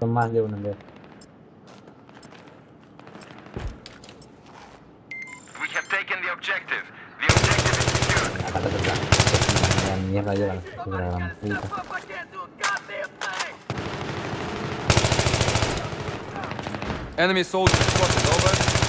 We have taken the objective. The objective is secured. Ah, Enemy soldier over.